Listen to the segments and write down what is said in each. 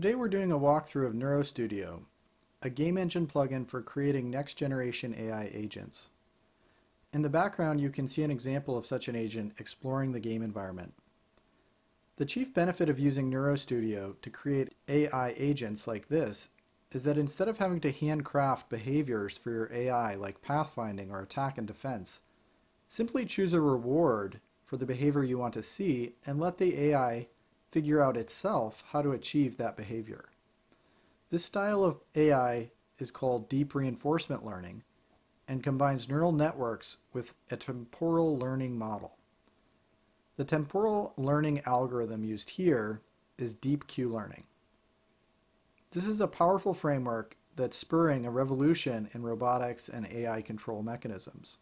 Today we're doing a walkthrough of NeuroStudio, a game engine plugin for creating next generation AI agents. In the background you can see an example of such an agent exploring the game environment. The chief benefit of using NeuroStudio to create AI agents like this is that instead of having to handcraft behaviors for your AI like pathfinding or attack and defense, simply choose a reward for the behavior you want to see and let the AI figure out itself how to achieve that behavior. This style of AI is called deep reinforcement learning and combines neural networks with a temporal learning model. The temporal learning algorithm used here is deep Q-learning. This is a powerful framework that's spurring a revolution in robotics and AI control mechanisms.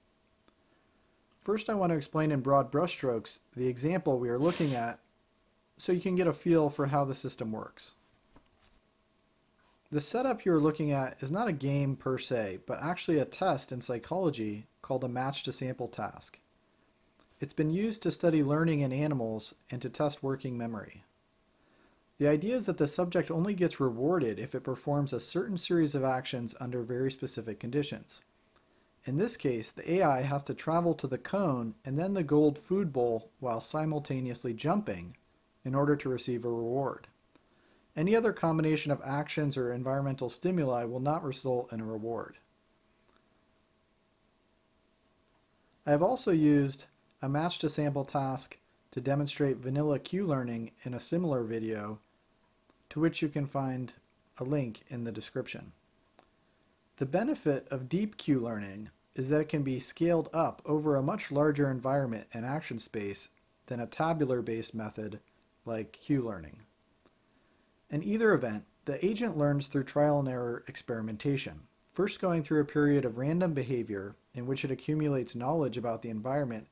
First I want to explain in broad brushstrokes the example we are looking at so you can get a feel for how the system works. The setup you're looking at is not a game per se, but actually a test in psychology called a match to sample task. It's been used to study learning in animals and to test working memory. The idea is that the subject only gets rewarded if it performs a certain series of actions under very specific conditions. In this case, the AI has to travel to the cone and then the gold food bowl while simultaneously jumping in order to receive a reward. Any other combination of actions or environmental stimuli will not result in a reward. I have also used a match to sample task to demonstrate vanilla Q-learning in a similar video to which you can find a link in the description. The benefit of deep Q-learning is that it can be scaled up over a much larger environment and action space than a tabular-based method like Q-learning. In either event, the agent learns through trial and error experimentation, first going through a period of random behavior in which it accumulates knowledge about the environment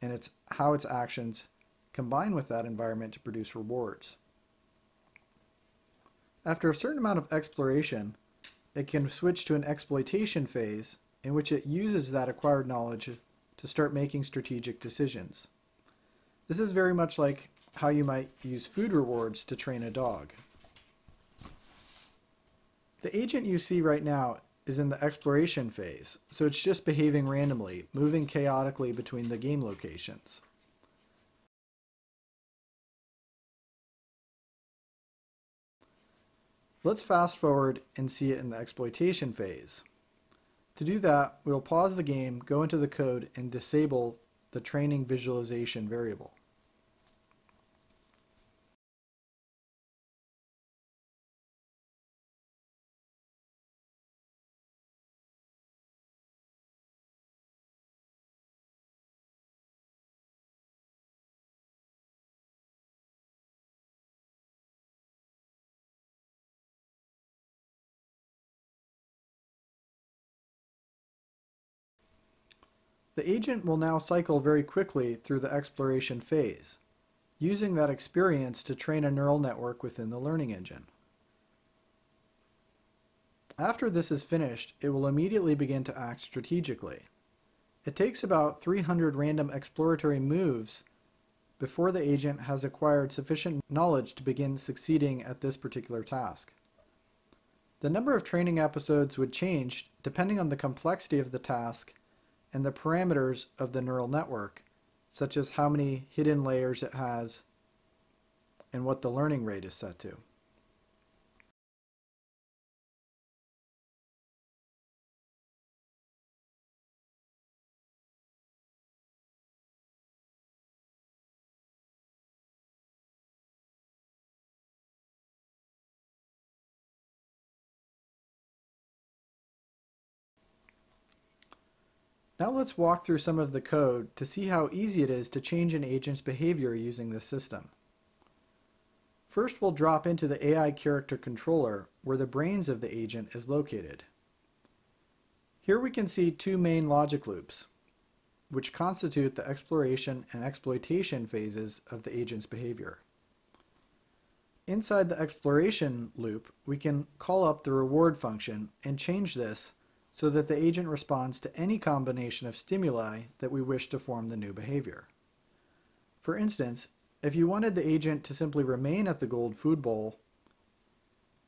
and its, how its actions combine with that environment to produce rewards. After a certain amount of exploration, it can switch to an exploitation phase in which it uses that acquired knowledge to start making strategic decisions. This is very much like how you might use food rewards to train a dog. The agent you see right now is in the exploration phase, so it's just behaving randomly, moving chaotically between the game locations. Let's fast forward and see it in the exploitation phase. To do that, we'll pause the game, go into the code, and disable the training visualization variable. The agent will now cycle very quickly through the exploration phase, using that experience to train a neural network within the learning engine. After this is finished, it will immediately begin to act strategically. It takes about 300 random exploratory moves before the agent has acquired sufficient knowledge to begin succeeding at this particular task. The number of training episodes would change depending on the complexity of the task and the parameters of the neural network, such as how many hidden layers it has and what the learning rate is set to. Now let's walk through some of the code to see how easy it is to change an agent's behavior using this system. First we'll drop into the AI character controller where the brains of the agent is located. Here we can see two main logic loops, which constitute the exploration and exploitation phases of the agent's behavior. Inside the exploration loop, we can call up the reward function and change this so that the agent responds to any combination of stimuli that we wish to form the new behavior. For instance, if you wanted the agent to simply remain at the gold food bowl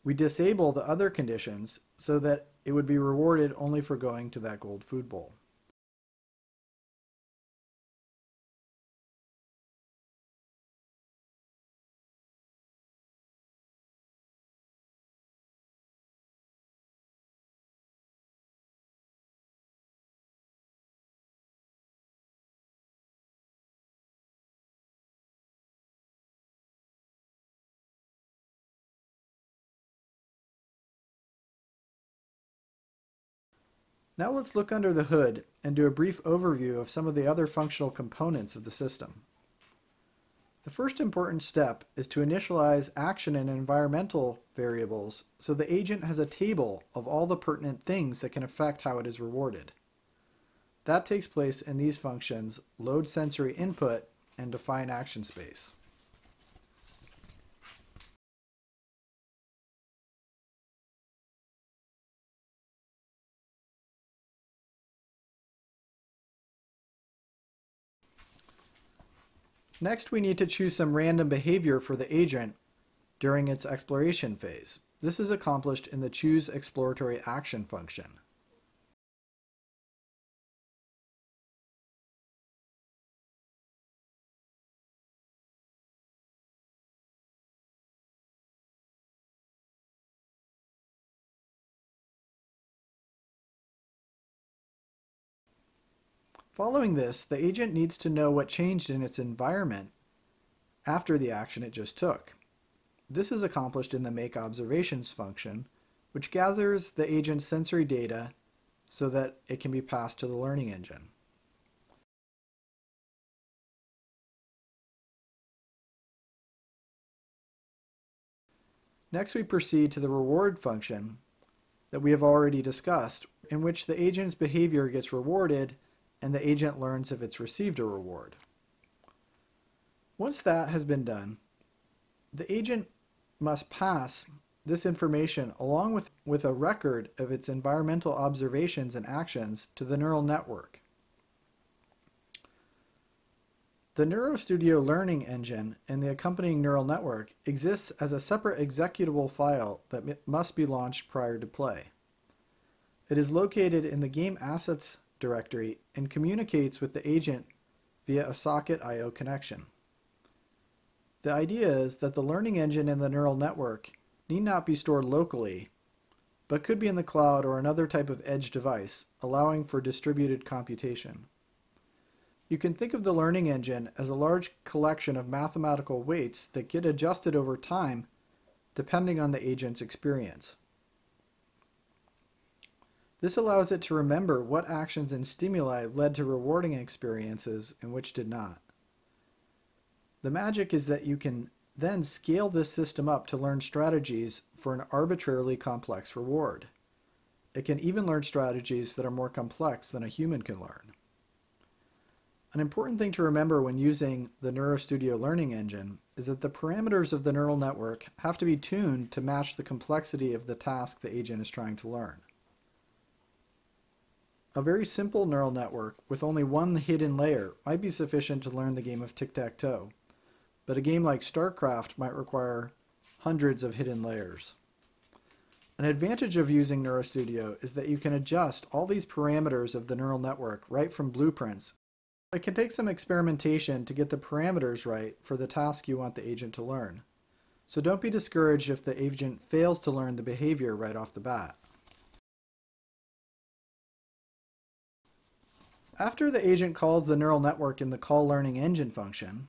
We disable the other conditions so that it would be rewarded only for going to that gold food bowl. Now let's look under the hood and do a brief overview of some of the other functional components of the system. The first important step is to initialize action and environmental variables so the agent has a table of all the pertinent things that can affect how it is rewarded. That takes place in these functions load sensory input and define action space. Next, we need to choose some random behavior for the agent during its exploration phase. This is accomplished in the choose exploratory action function. Following this, the agent needs to know what changed in its environment after the action it just took. This is accomplished in the make observations function, which gathers the agent's sensory data so that it can be passed to the learning engine. Next we proceed to the reward function that we have already discussed, in which the agent's behavior gets rewarded and the agent learns if it's received a reward. Once that has been done, the agent must pass this information along with, with a record of its environmental observations and actions to the neural network. The NeuroStudio learning engine and the accompanying neural network exists as a separate executable file that must be launched prior to play. It is located in the game assets directory and communicates with the agent via a socket I.O. connection. The idea is that the learning engine and the neural network need not be stored locally, but could be in the cloud or another type of edge device, allowing for distributed computation. You can think of the learning engine as a large collection of mathematical weights that get adjusted over time depending on the agent's experience. This allows it to remember what actions and stimuli led to rewarding experiences and which did not. The magic is that you can then scale this system up to learn strategies for an arbitrarily complex reward. It can even learn strategies that are more complex than a human can learn. An important thing to remember when using the NeuroStudio learning engine is that the parameters of the neural network have to be tuned to match the complexity of the task the agent is trying to learn. A very simple neural network with only one hidden layer might be sufficient to learn the game of tic-tac-toe, but a game like StarCraft might require hundreds of hidden layers. An advantage of using NeuroStudio is that you can adjust all these parameters of the neural network right from blueprints. It can take some experimentation to get the parameters right for the task you want the agent to learn. So don't be discouraged if the agent fails to learn the behavior right off the bat. After the agent calls the neural network in the call learning engine function,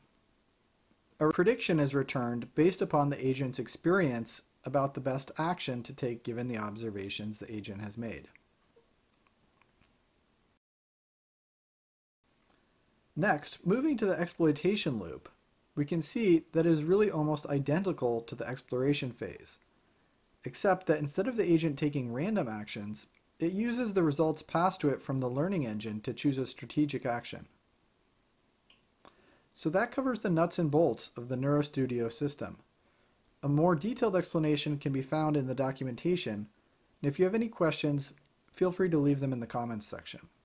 a prediction is returned based upon the agent's experience about the best action to take given the observations the agent has made. Next, moving to the exploitation loop, we can see that it is really almost identical to the exploration phase, except that instead of the agent taking random actions, it uses the results passed to it from the learning engine to choose a strategic action. So that covers the nuts and bolts of the NeuroStudio system. A more detailed explanation can be found in the documentation, and if you have any questions, feel free to leave them in the comments section.